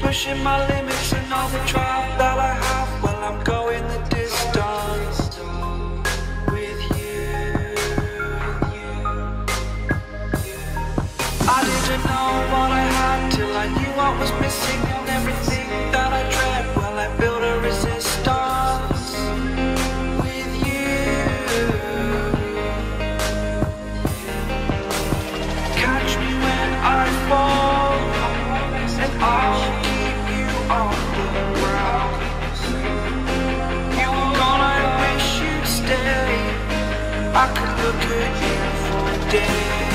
Pushing my limits and all the drive that I have Well, I'm going the distance With you. I didn't know what I had Till I knew what was missing And everything I could look at you for days.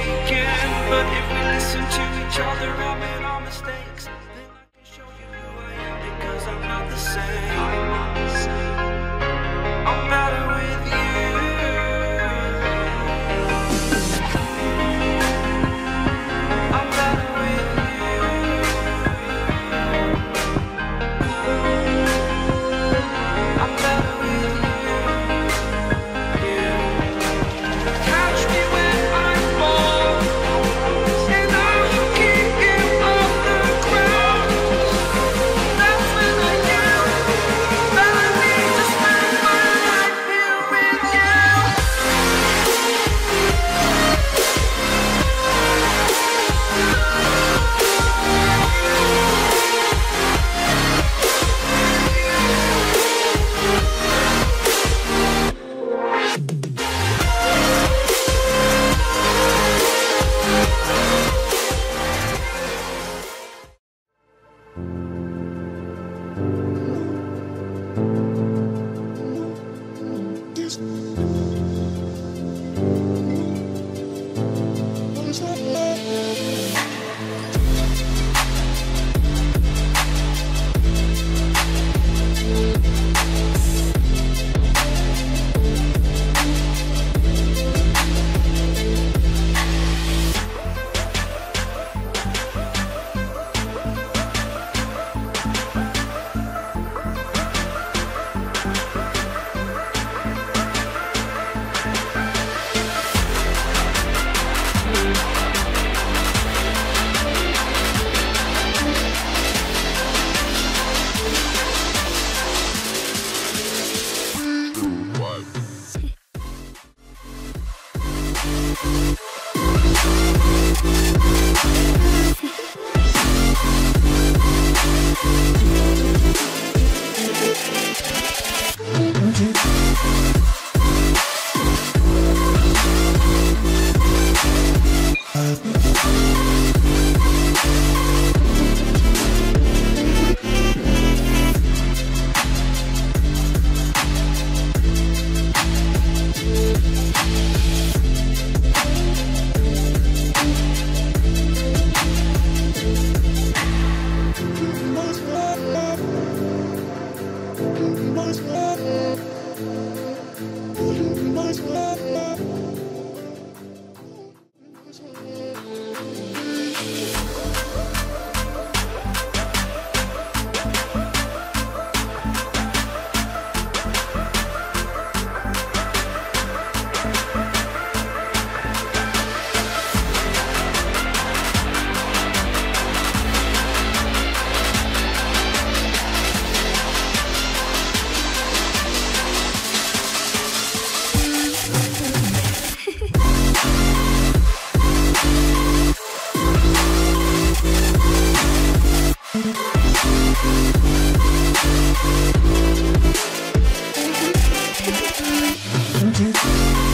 taken But if we listen to each other, I made all mistakes. Then I can show you who I am because I'm not the same. into